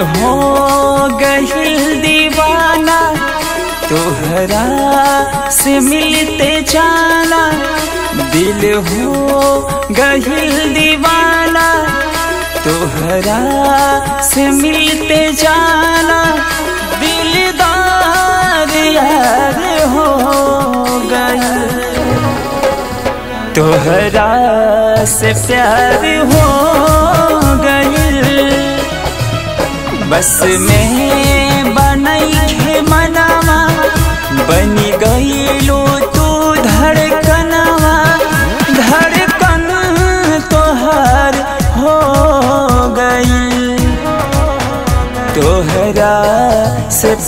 हो गहिल दीवाना तोहरा से मिलते जाना। दिल हो गहिल दीवाना तोहरा से मिलते जाना दिलदार यार हो गई तोहरा से प्यार हो गई बस में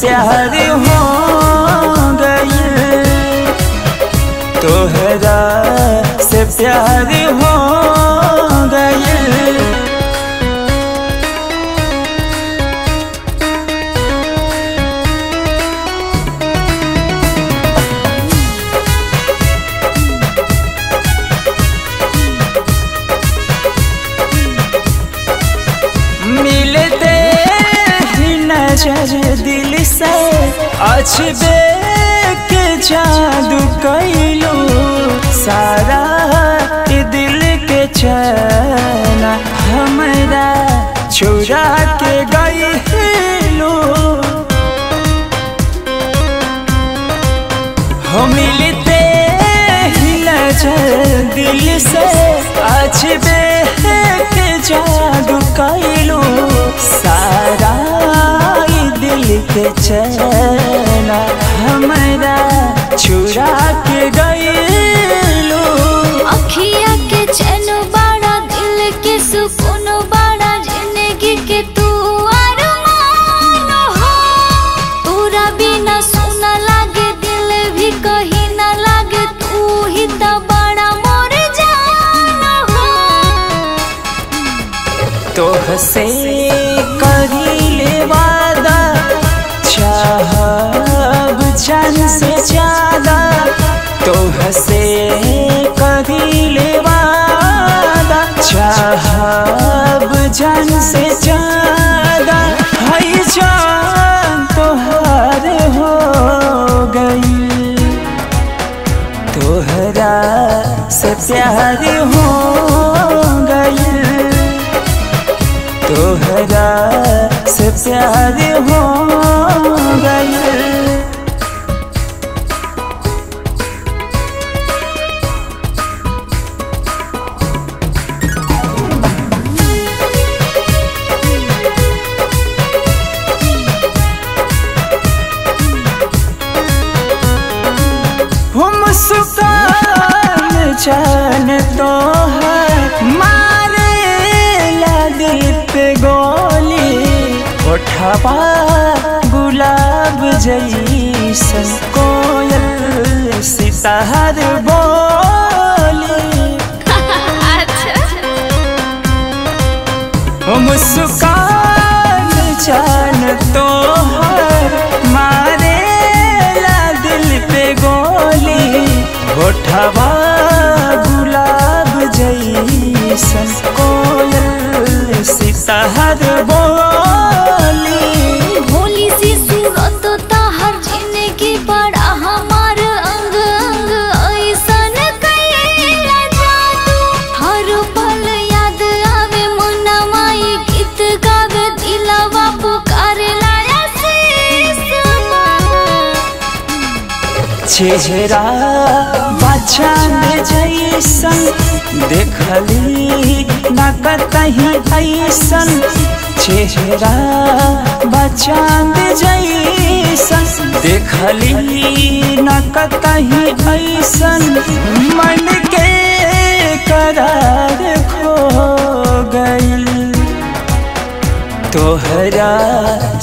प्यार हो गई तोहरा से प्यार हो गई मिलते ही नज़र से अछबे के जादू कैलू सारा दिल के चना। हमरा चुरा के गईलू हो मिलते दिल से। अछबे के जादू कैलू सारा दिल के चना। हमरा चुरा के गईलू। अखिया के चैन बाड़ा दिल के सुकून बाड़ा ज़िंदगी के तू अरमान हो। तोरा बिना सुना लागे दिल भी कहीं ना लागे तू ही तो बड़ा मोर जान हो। तोह से 家。उठावा गुलाब जैसन कोयल सितार बोली। हम सुकान जान तो मारे ला दिल पे गोली। होठवा गुलाब जैसन कोयल सितार बोली चेहरा बचान जैसन देखली न कतही ऐसन चेहरा बचान जैसन देखली न कतही ऐसन मन के करार खो गई। तोहरा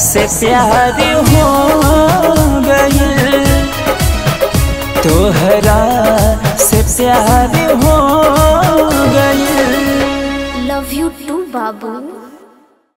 से प्यार हो yeah.